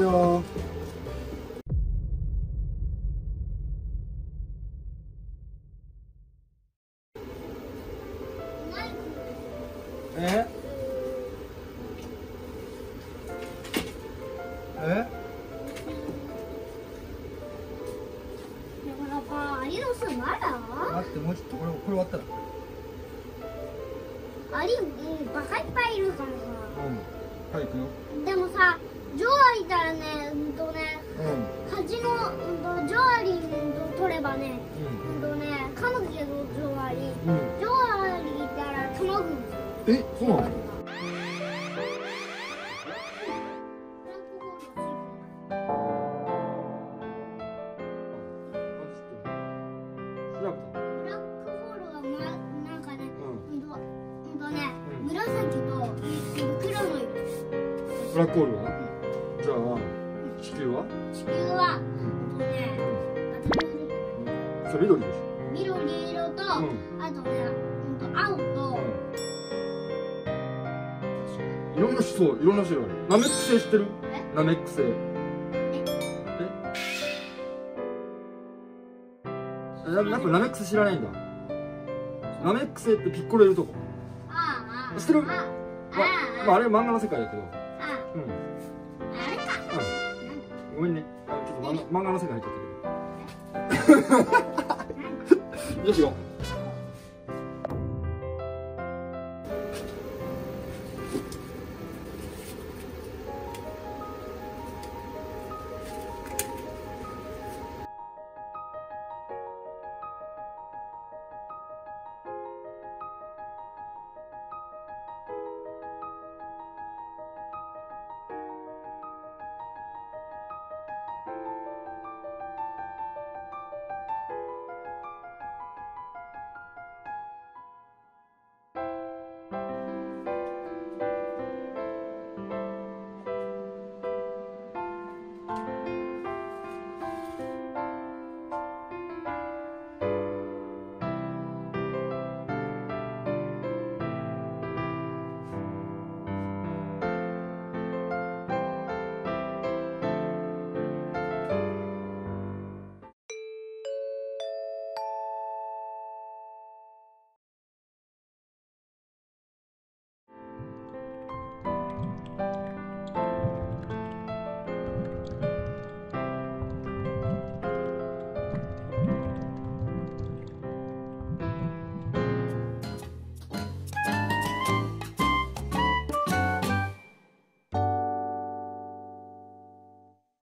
よ。え？えね、ううんとね、噛むけどジョアリ。んうん。ジョアリいたら卵んですよ。えそうなの？ブラックホールが、それ緑でし緑色と、ょうん。あとね、うんと青と、いろんなそういろんな種類ある。ナメック星知ってる？え？ナメック星。え？ななんかナメック星知らないんだ。ナメック星ってピッコロいるとこ。ああ、知ってる？ああ、まあ。まああれ漫画の世界だけど。あ、うん。あれか。ごめんね。あちょっと漫画の世界入っちゃったけどよしよ。